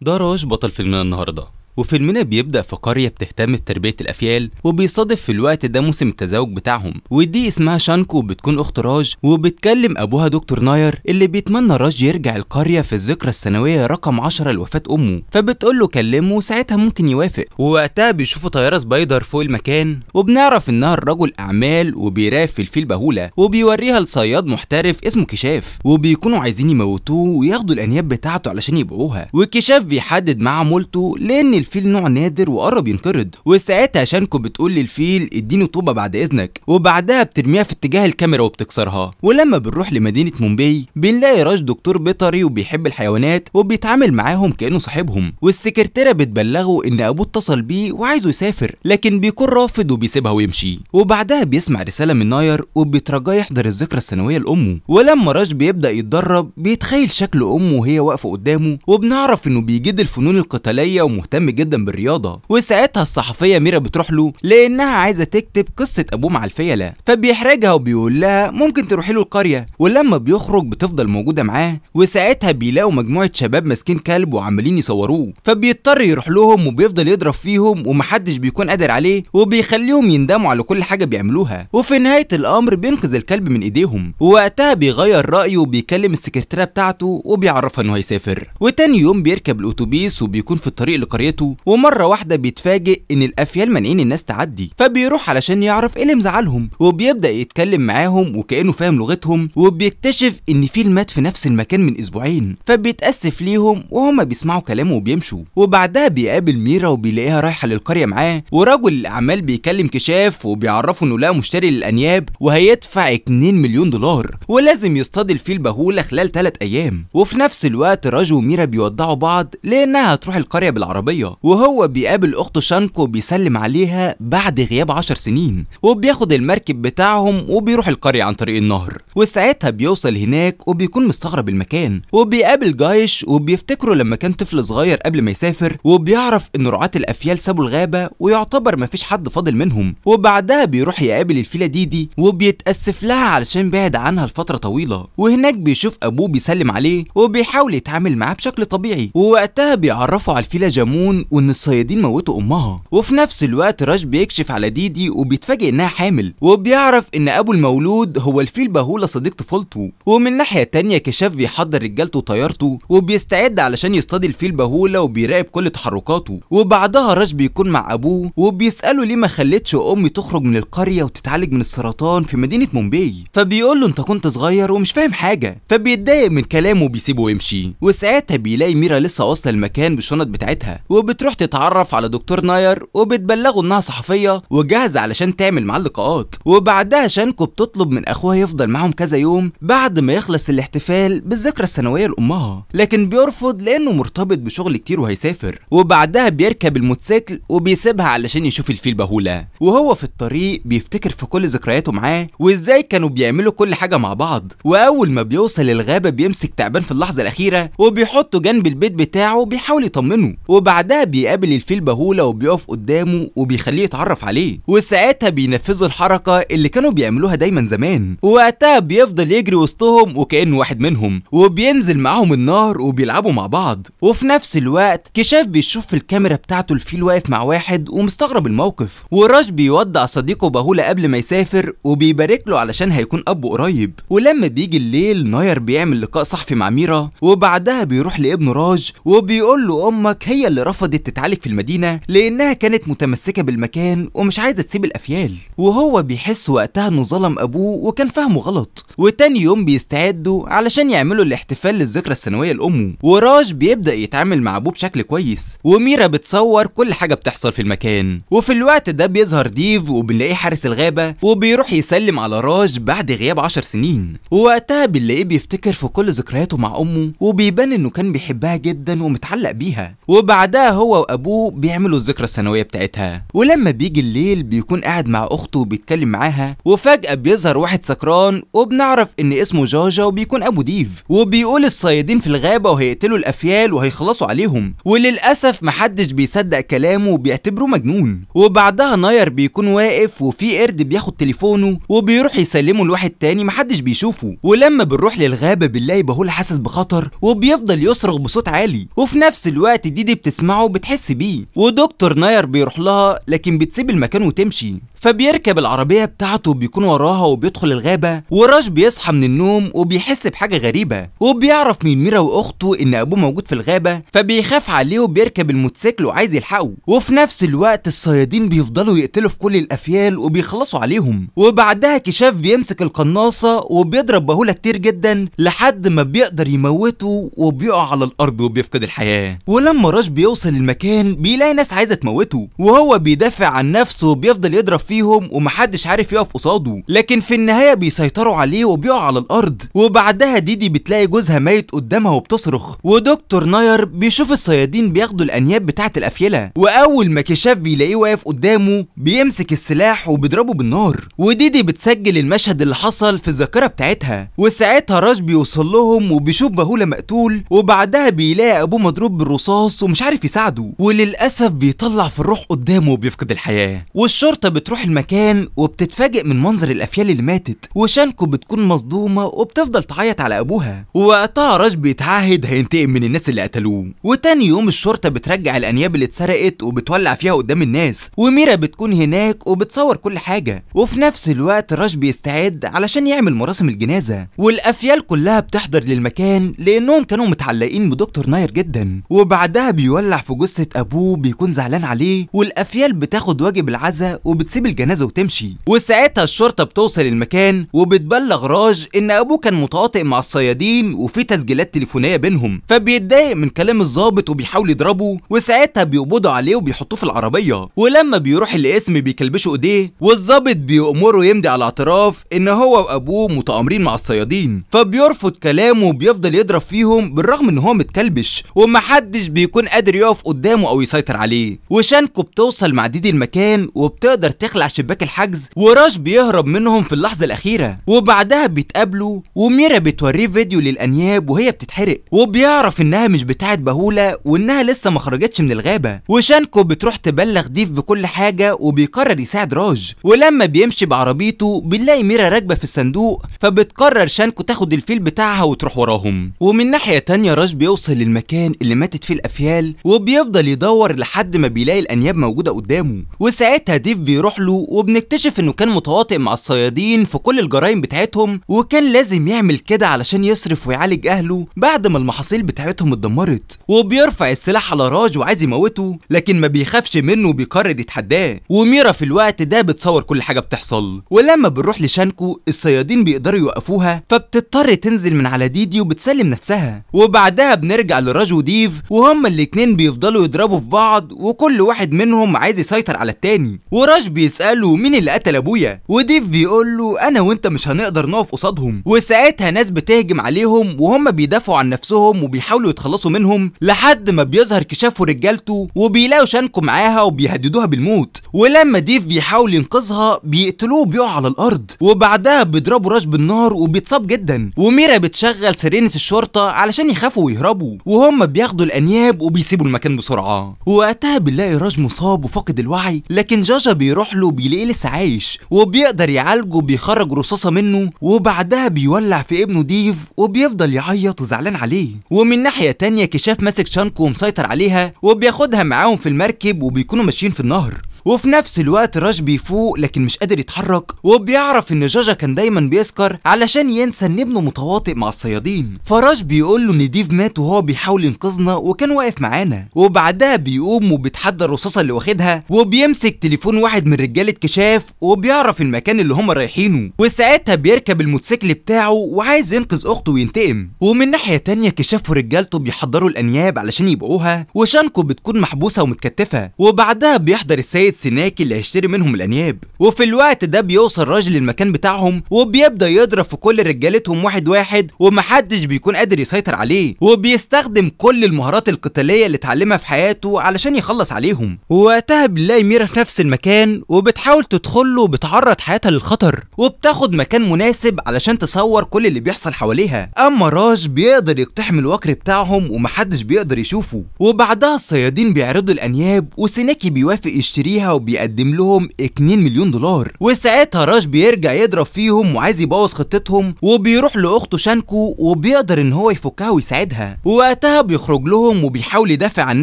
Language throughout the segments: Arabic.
ده راج بطل فيلمنا النهارده. وفيلمنا بيبدأ في قرية بتهتم بتربية الأفيال وبيصادف في الوقت ده موسم التزاوج بتاعهم. ودي اسمها شانكو وبتكون أخت راج وبتكلم أبوها دكتور ناير اللي بيتمنى راج يرجع القرية في الذكرى السنوية رقم 10 لوفاة أمه. فبتقول له كلمه وساعتها ممكن يوافق. ووقتها بيشوفوا طيارة سبايدر فوق المكان وبنعرف إنها لرجل أعمال وبيراقب في الفيل بهولة وبيوريها لصياد محترف اسمه كشاف وبيكونوا عايزين يموتوه وياخدوا الأنياب بتاعته علشان يبيعوها. وكشاف بيحدد معاه عمولته لأن الفيل نوع نادر وقرب ينقرض. وساعتها شانكو بتقول للفيل اديني طوبة بعد إذنك. وبعدها بترميها في اتجاه الكاميرا وبتكسرها. ولما بنروح لمدينة مومباي بنلاقي راج دكتور بيطري وبيحب الحيوانات وبيتعامل معاهم كأنه صاحبهم. والسكرتيرة بتبلغه إن أبوه اتصل بيه وعايزه يسافر لكن بيكون رافض وبيسيبها ويمشي. وبعدها بيسمع رسالة من ناير وبيترجاه يحضر الذكرى السنويه لأمه. ولما راج بيبدأ يتدرب بيتخيل شكل أمه وهي واقفة قدامه وبنعرف إنه بيجيد الفنون القتالية ومهتم جدا بالرياضة. وساعتها الصحفية ميرا بتروح له لأنها عايزة تكتب قصة أبوه مع الفيلة. فبيحرجها وبيقول لها ممكن تروحي له القرية؟ ولما بيخرج بتفضل موجودة معاه. وساعتها بيلاقوا مجموعة شباب ماسكين كلب وعمالين يصوروه. فبيضطر يروح لهم وبيفضل يضرب فيهم ومحدش بيكون قادر عليه وبيخليهم يندموا على كل حاجة بيعملوها. وفي نهاية الأمر بينقذ الكلب من إيديهم. ووقتها بيغير رأيه وبيكلم السكرتيرة بتاعته وبيعرفها إنه هيسافر. وتاني يوم بيركب الاتوبيس وبيكون في الطريق لقريته. ومرة واحدة بيتفاجئ إن الافيال مانعين الناس تعدي فبيروح علشان يعرف إيه اللي مزعلهم. وبيبدأ يتكلم معاهم وكأنه فاهم لغتهم وبيكتشف إن فيل مات في نفس المكان من أسبوعين. فبيتأسف ليهم وهما بيسمعوا كلامه وبيمشوا. وبعدها بيقابل ميرا وبيلاقيها رايحة للقرية معاه. ورجل الأعمال بيكلم كشاف وبيعرفه إنه لقى مشتري للأنياب وهيدفع 2 مليون دولار. ولازم يصطاد الفيل بهوله خلال 3 أيام. وفي نفس الوقت راج وميرا بيودعوا بعض لأنها هتروح القرية بالعربية. وهو بيقابل اخته شانكو بيسلم عليها بعد غياب 10 سنين وبياخد المركب بتاعهم وبيروح القرية عن طريق النهر وساعتها بيوصل هناك وبيكون مستغرب المكان وبيقابل جايش وبيفتكره لما كان طفل صغير قبل ما يسافر وبيعرف إن رعاة الأفيال سابوا الغابة ويعتبر مفيش حد فاضل منهم وبعدها بيروح يقابل الفيلة ديدي وبيتأسف لها علشان بعد عنها لفترة طويلة وهناك بيشوف أبوه بيسلم عليه وبيحاول يتعامل معاه بشكل طبيعي ووقتها بيعرفوا على الفيلة جامون وإن الصيادين موتوا أمها. وفي نفس الوقت راج بيكشف على ديدي وبيتفاجئ إنها حامل. وبيعرف إن أبو المولود هو الفيل بهولة صديق طفولته ومن ناحيه تانية كشاف بيحضر رجالته وطيارته وبيستعد علشان يصطاد الفيل بهولة وبيراقب كل تحركاته. وبعدها راج بيكون مع أبوه وبيسأله ليه ما خلتش أمي تخرج من القرية وتتعالج من السرطان في مدينة مومباي. فبيقول له أنت كنت صغير ومش فاهم حاجة. فبيتضايق من كلامه وبيسيبه ويمشي. وساعتها بيلاقي ميرا لسه واصلة المكان بالشنط بتاعتها. وبتروح تتعرف على دكتور ناير وبتبلغه انها صحفية وجاهزة علشان تعمل معاه لقاءات. وبعدها شانكو بتطلب من أخوها يفضل معاهم كذا يوم بعد ما يخلص الاحتفال بالذكرى السنويه لأمها. لكن بيرفض لأنه مرتبط بشغل كتير وهيسافر. وبعدها بيركب الموتوسيكل وبيسيبها علشان يشوف الفيل بهولة. وهو في الطريق بيفتكر في كل ذكرياته معاه وإزاي كانوا بيعملوا كل حاجة مع بعض. وأول ما بيوصل الغابة بيمسك تعبان في اللحظة الأخيرة وبيحطه جنب البيت بتاعه وبيحاول يطمنه. وبعدها بيقابل الفيل بهولة وبيقف قدامه وبيخليه يتعرف عليه. وساعتها بينفذوا الحركة اللي كانوا بيعملوها دايما زمان. ووقتها بيفضل يجري وسطهم وكأنه واحد منهم. وبينزل معاهم النار وبيلعبوا مع بعض. وفي نفس الوقت كشاف بيشوف في الكاميرا بتاعته الفيل واقف مع واحد ومستغرب الموقف. وراج بيودع صديقه بهولة قبل ما يسافر وبيبارك له علشان هيكون ابه قريب. ولما بيجي الليل ناير بيعمل لقاء صحفي مع ميرا. وبعدها بيروح لابنه راج وبيقول له أمك هي اللي رفضت تتعالج في المدينة لأنها كانت متمسكة بالمكان ومش عايزة تسيب الأفيال. وهو بيحس وقتها إنه ظلم أبوه وكان فاهمه غلط. وتاني يوم بيستعدوا علشان يعملوا الاحتفال للذكرى السنويه لأمه. وراج بيبدأ يتعامل مع أبوه بشكل كويس. وميرا بتصور كل حاجة بتحصل في المكان. وفي الوقت ده بيظهر ديف وبنلاقيه حارس الغابة وبيروح يسلم على راج بعد غياب عشر سنين. ووقتها بنلاقيه بيفتكر في كل ذكرياته مع أمه وبيبان إنه كان بيحبها جدا ومتعلق بيها. وبعدها هو وأبوه بيعملوا الذكرى السنويه بتاعتها. ولما بيجي الليل بيكون قاعد مع أخته وبيتكلم معاها وفجأة بيظهر واحد سكران وبنعرف إن اسمه جاجا وبيكون أبو ديف. وبيقول الصيادين في الغابة وهيقتلوا الأفيال وهيخلصوا عليهم. وللأسف محدش بيصدق كلامه وبيعتبره مجنون. وبعدها ناير بيكون واقف وفي قرد بياخد تليفونه وبيروح يسلمه لواحد تاني محدش بيشوفه. ولما بنروح للغابة بنلاقي بهول حاسس بخطر وبيفضل يصرخ بصوت عالي. وفي نفس الوقت ديدي بتسمعه وبتحس بيه. ودكتور ناير بيروح لها لكن بتسيب المكان وتمشي. فبيركب العربية بتاعته وبيكون وراها وبيدخل الغابة وراج بيصحى من النوم وبيحس بحاجة غريبة وبيعرف من ميرا وأخته إن أبوه موجود في الغابة فبيخاف عليه وبيركب الموتوسيكل وعايز يلحقه وفي نفس الوقت الصيادين بيفضلوا يقتلوا في كل الأفيال وبيخلصوا عليهم وبعدها كشاف بيمسك القناصة وبيضرب بهولة كتير جدا لحد ما بيقدر يموته وبيقع على الأرض وبيفقد الحياة. ولما راج بيوصل المكان بيلاقي ناس عايزة تموته وهو بيدافع عن نفسه وبيفضل يضرب فيهم ومحدش عارف يقف قصاده لكن في النهاية بيسيطروا عليه وبيقع على الأرض. وبعدها ديدي بتلاقي جوزها ميت قدامها وبتصرخ. ودكتور ناير بيشوف الصيادين بياخدوا الأنياب بتاعة الأفيلة. وأول ما كشاف بيلاقيه واقف قدامه بيمسك السلاح وبيضربه بالنار. وديدي بتسجل المشهد اللي حصل في الذاكرة بتاعتها. وساعتها راج بيوصل لهم وبيشوف بهولة مقتول. وبعدها بيلاقي أبوه مضروب بالرصاص ومش عارف يساعده. وللأسف بيطلع في الروح قدامه وبيفقد الحياة. والشرطة بتروح المكان وبتتفاجئ من منظر الأفيال اللي ماتت وشانكو بتكون مصدومة وبتفضل تعيط على أبوها. ووقتها راج بيتعهد هينتقم من الناس اللي قتلوه. وتاني يوم الشرطة بترجع الأنياب اللي اتسرقت وبتولع فيها قدام الناس. وميرا بتكون هناك وبتصور كل حاجة. وفي نفس الوقت راج بيستعد علشان يعمل مراسم الجنازة. والأفيال كلها بتحضر للمكان لأنهم كانوا متعلقين بدكتور ناير جدا. وبعدها بيولع في جثة أبوه بيكون زعلان عليه. والأفيال بتاخد واجب العزاء وبتسيب الجنازة وتمشي. وساعتها الشرطة بتوصل المكان وبتبلغ راج إن أبوه كان متواطئ مع الصيادين وفي تسجيلات تليفونية بينهم. فبيتضايق من كلام الضابط وبيحاول يضربه وساعتها بيقبضوا عليه وبيحطوه في العربية. ولما بيروح القسم بيكلبشوا إيديه والضابط بيأمره يمضي على اعتراف إن هو وأبوه متآمرين مع الصيادين. فبيرفض كلامه وبيفضل يضرب فيهم بالرغم إن هو متكلبش ومحدش بيكون قادر يقف قدامه أو يسيطر عليه. وشانكو بتوصل مع ديدي المكان وبتقدر تخلع شباك الحجز وراج بيهرب منهم في اللحظة الأخيرة. وبعدها بيتقابلوا وميرا بتوريه فيديو للأنياب وهي بتتحرق. وبيعرف إنها مش بتاعت بهولة وإنها لسه ما خرجتش من الغابة. وشانكو بتروح تبلغ ديف بكل حاجة وبيقرر يساعد راج. ولما بيمشي بعربيته بنلاقي ميرا راكبة في الصندوق فبتقرر شانكو تاخد الفيل بتاعها وتروح وراهم. ومن ناحية تانية راج بيوصل للمكان اللي ماتت فيه الأفيال وبيفضل يدور لحد ما بيلاقي الأنياب موجودة قدامه. وساعتها ديف بيروح له وبنكتشف إنه كان متواطئ مع الصيادين في كل الجرائم بتاعتهم وكان لازم يعمل كده علشان يصرف ويعالج أهله بعد ما المحاصيل بتاعتهم اتدمرت. وبيرفع السلاح على راج وعايز يموته لكن ما بيخافش منه وبيقرر يتحداه. وميرا في الوقت ده بتصور كل حاجة بتحصل. ولما بنروح لشانكو الصيادين بيقدروا يوقفوها فبتضطر تنزل من على ديدي وبتسلم نفسها. وبعدها بنرجع لراج وديف وهما الاتنين بيفضلوا يضربوا في بعض وكل واحد منهم عايز يسيطر على التاني. وراج بيسأله مين اللي قتل أبويا؟ وديف بيقول له أنا وأنت مش هنقدر نقف قصادهم. وساعتها ناس بتهجم عليهم وهم بيدافعوا عن نفسهم وبيحاولوا يتخلصوا منهم لحد ما بيظهر كشاف ورجالته وبيلاقوا شانكو معاها وبيهددوها بالموت. ولما ديف بيحاول ينقذها بيقتلوه وبيقع على الأرض. وبعدها بيضربوا راج بالنار وبيتصاب جدا. وميرا بتشغل سيرينة الشرطة علشان يخافوا ويهربوا. وهم بياخدوا الأنياب وبيسيبوا المكان بسرعة. ووقتها بنلاقي راج مصاب وفاقد الوعي لكن جاجا بيروح له بيلاقيه لسه عايش؟ وبيقدر يعالجه وبيخرج رصاصة منه وبعدها بيولع في ابنه ديف وبيفضل يعيط وزعلان عليه. ومن ناحية تانية كشاف ماسك شانكو ومسيطر عليها وبياخدها معاهم في المركب وبيكونوا ماشيين في النهر. وفي نفس الوقت راج بيفوق لكن مش قادر يتحرك. وبيعرف إن جاجا كان دايما بيسكر علشان ينسى إن ابنه متواطئ مع الصيادين. فراج بيقول له إن ديف مات وهو بيحاول ينقذنا وكان واقف معانا. وبعدها بيقوم وبيتحدى الرصاصة اللي واخدها وبيمسك تليفون واحد من رجالة كشاف وبيعرف المكان اللي هم رايحينه. وساعتها بيركب الموتوسيكل بتاعه وعايز ينقذ أخته وينتقم. ومن ناحية تانية كشاف ورجالته بيحضروا الأنياب علشان يبيعوها وشانكو بتكون محبوسة ومتكتفة. وبعدها بيحضر السيد سيناكي اللي هيشتري منهم الأنياب. وفي الوقت ده بيوصل راج للمكان بتاعهم وبيبدأ يضرب في كل رجالتهم واحد واحد ومحدش بيكون قادر يسيطر عليه. وبيستخدم كل المهارات القتالية اللي اتعلمها في حياته علشان يخلص عليهم. ووقتها بنلاقي ميرا في نفس المكان وبتحاول تدخل له وبتعرض حياتها للخطر. وبتاخد مكان مناسب علشان تصور كل اللي بيحصل حواليها. أما راج بيقدر يقتحم الوكر بتاعهم ومحدش بيقدر يشوفه. وبعدها الصيادين بيعرضوا الأنياب وسيناكي بيوافق يشتريها وبيقدم لهم 2 مليون دولار. وساعتها راج بيرجع يضرب فيهم وعايز يبوظ خطتهم وبيروح لأخته شانكو وبيقدر إن هو يفكها ويساعدها. ووقتها بيخرج لهم وبيحاول يدافع عن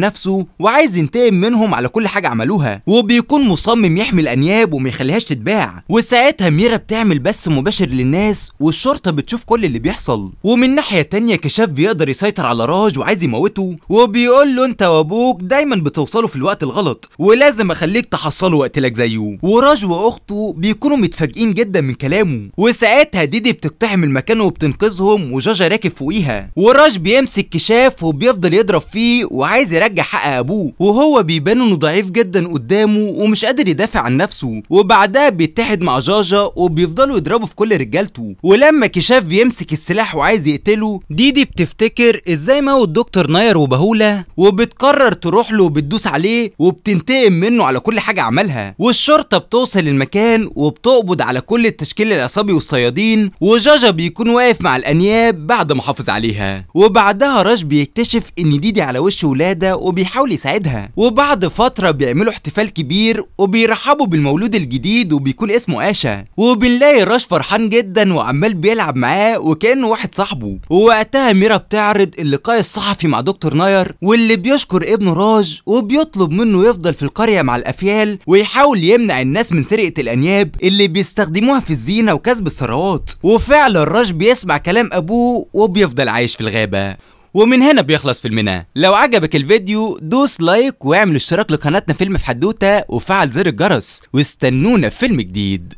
نفسه وعايز ينتقم منهم على كل حاجة عملوها. وبيكون مصمم يحمي الانياب وما يخليهاش تتباع. وساعتها ميرا بتعمل بث مباشر للناس والشرطة بتشوف كل اللي بيحصل. ومن ناحية تانية كشاف بيقدر يسيطر على راج وعايز يموته وبيقول له أنت وأبوك دايما بتوصلوا في الوقت الغلط ولازم أخليك تحصله واقتلك زيه وراج وأخته بيكونوا متفاجئين جدا من كلامه. وساعتها ديدي بتقتحم المكان وبتنقذهم وجاجا راكب فوقيها. وراج بيمسك كشاف وبيفضل يضرب فيه وعايز يرجع حق أبوه. وهو بيبان إنه ضعيف جدا قدامه ومش قادر يدافع عن نفسه. وبعدها بيتحد مع جاجا وبيفضلوا يضربوا في كل رجالته. ولما كشاف بيمسك السلاح وعايز يقتله ديدي بتفتكر إزاي موت دكتور ناير وبهولة؟ وبتقرر تروح له وبتدوس عليه وبتنتقم منه على كل حاجة عملها. والشرطة بتوصل المكان وبتقبض على كل التشكيل العصابي والصيادين وجاجا بيكون واقف مع الأنياب بعد ما حافظ عليها. وبعدها راج بيكتشف إن ديدي على وش ولادة وبيحاول يساعدها. وبعد فترة بيعملوا احتفال كبير وبيرحبوا بالمولود الجديد وبيكون اسمه آشا. وبنلاقي راج فرحان جدا وعمال بيلعب معاه وكأنه واحد صاحبه. ووقتها ميرا بتعرض اللقاء الصحفي مع دكتور ناير واللي بيشكر ابنه راج وبيطلب منه يفضل في القرية مع الأفيال ويحاول يمنع الناس من سرقة الأنياب اللي بيستخدموها في الزينة وكسب الثروات. وفعلا راج بيسمع كلام أبوه وبيفضل عايش في الغابة. ومن هنا بيخلص فيلمنا. لو عجبك الفيديو دوس لايك واعمل اشتراك لقناتنا فيلم في حدوتة وفعل زر الجرس. واستنونا في فيلم جديد.